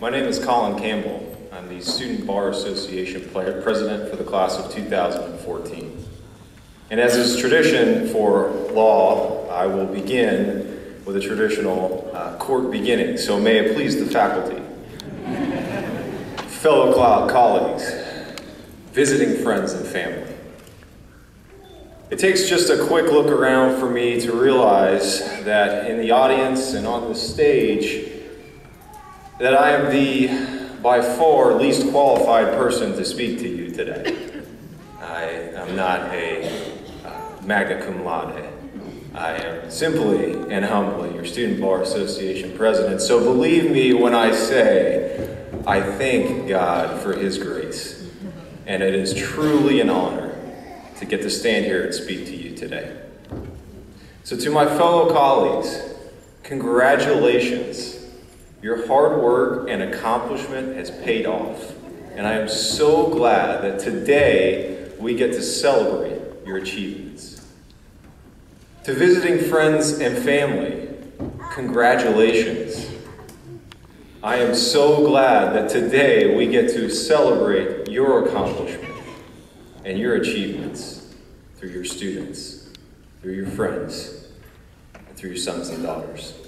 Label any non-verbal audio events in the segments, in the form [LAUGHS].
My name is Colin Campbell. I'm the Student Bar Association player, president for the class of 2014. And as is tradition for law, I will begin with a traditional uh, court beginning. So may it please the faculty, fellow colleagues, visiting friends and family. It takes just a quick look around for me to realize that in the audience and on the stage, that I am the by far least qualified person to speak to you today. I am not a uh, magna cum laude. I am simply and humbly your Student Bar Association president. So believe me when I say I thank God for His grace. And it is truly an honor to get to stand here and speak to you today. So, to my fellow colleagues, congratulations. Your hard work and accomplishment has paid off. And I am so glad that today we get to celebrate your achievements. To visiting friends and family, congratulations. I am so glad that today we get to celebrate your accomplishment and your achievements through your students, through your friends, and through your sons and daughters.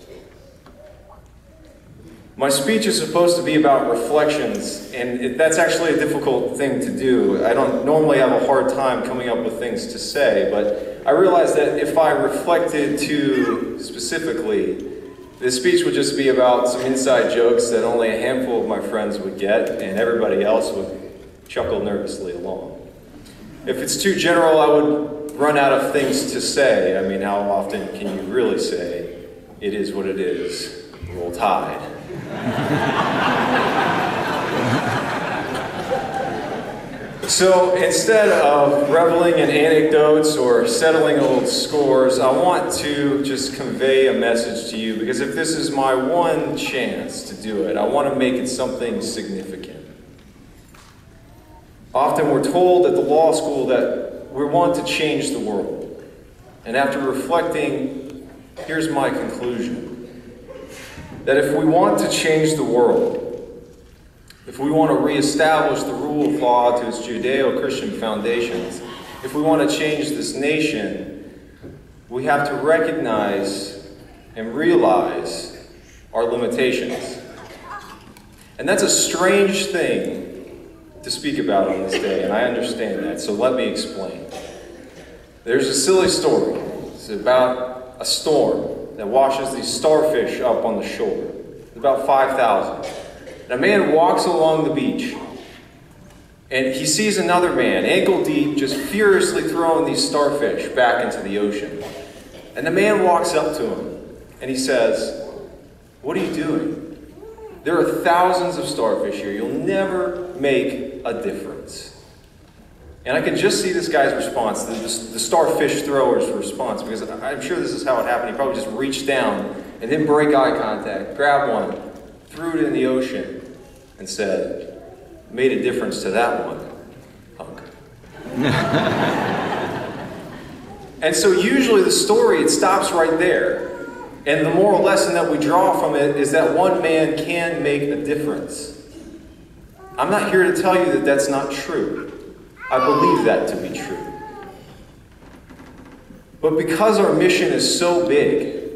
My speech is supposed to be about reflections, and it, that's actually a difficult thing to do. I don't normally have a hard time coming up with things to say, but I realized that if I reflected too specifically, this speech would just be about some inside jokes that only a handful of my friends would get, and everybody else would chuckle nervously along. If it's too general, I would run out of things to say. I mean, how often can you really say, it is what it is, roll tide? [LAUGHS] so instead of reveling in anecdotes or settling old scores, I want to just convey a message to you because if this is my one chance to do it, I want to make it something significant. Often we're told at the law school that we want to change the world. And after reflecting, here's my conclusion that if we want to change the world, if we want to reestablish the rule of law to its Judeo Christian foundations, if we want to change this nation, we have to recognize and realize our limitations. And that's a strange thing to speak about on this day, and I understand that, so let me explain. There's a silly story. It's about a storm that washes these starfish up on the shore. It's about 5,000. And a man walks along the beach, and he sees another man, ankle deep, just furiously throwing these starfish back into the ocean. And the man walks up to him, and he says, What are you doing? There are thousands of starfish here. You'll never make a difference. And I can just see this guy's response, the, the, the, starfish thrower's response, because I'm sure this is how it happened. He probably just reached down and didn't break eye contact, grabbed one, threw it in the ocean, and said, Made a difference to that one, punk. [LAUGHS] and so usually the story, it stops right there. And the moral lesson that we draw from it is that one man can make a difference. I'm not here to tell you that that's not true. I believe that to be true. But because our mission is so big,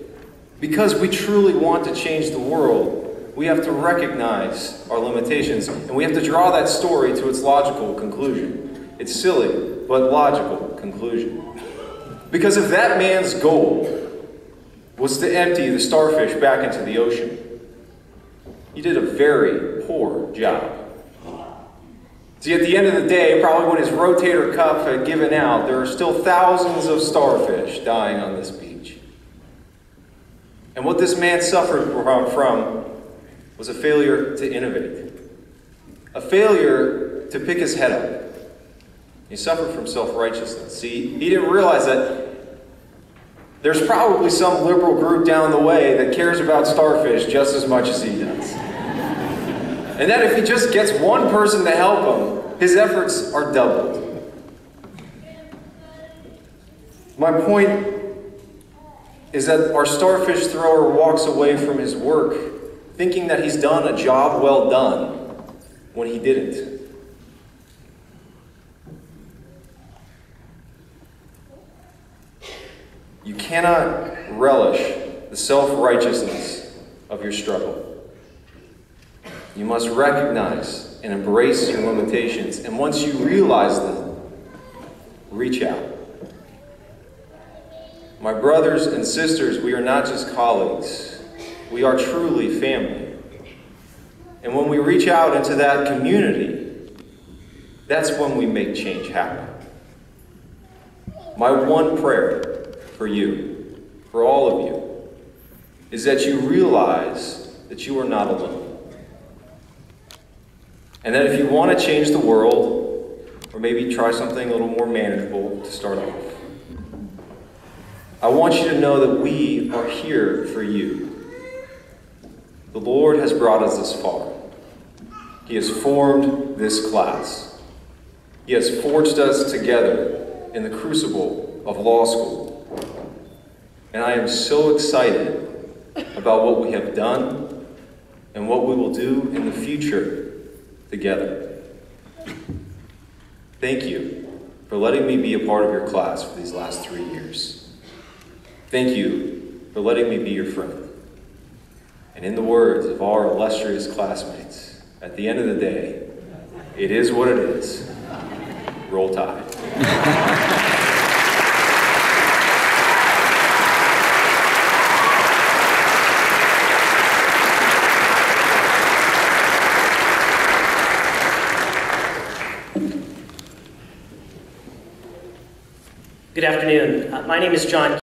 because we truly want to change the world, we have to recognize our limitations and we have to draw that story to its logical conclusion. It's silly, but logical conclusion. Because if that man's goal was to empty the starfish back into the ocean. He did a very poor job. See, at the end of the day, probably when his rotator cuff had given out, there are still thousands of starfish dying on this beach. And what this man suffered from was a failure to innovate, a failure to pick his head up. He suffered from self righteousness. See, he didn't realize that there's probably some liberal group down the way that cares about starfish just as much as he does. And that if he just gets one person to help him, his efforts are doubled. My point is that our starfish thrower walks away from his work thinking that he's done a job well done when he didn't. You cannot relish the self righteousness of your struggle. You must recognize and embrace your limitations, and once you realize them, reach out. My brothers and sisters, we are not just colleagues, we are truly family. And when we reach out into that community, that's when we make change happen. My one prayer for you, for all of you, is that you realize that you are not alone. And that if you want to change the world, or maybe try something a little more manageable to start off, I want you to know that we are here for you. The Lord has brought us this far. He has formed this class. He has forged us together in the crucible of law school. And I am so excited about what we have done and what we will do in the future together. Thank you for letting me be a part of your class for these last three years. Thank you for letting me be your friend. And in the words of our illustrious classmates, at the end of the day, it is what it is. Roll Tide. [LAUGHS] Good afternoon. Uh, my name is John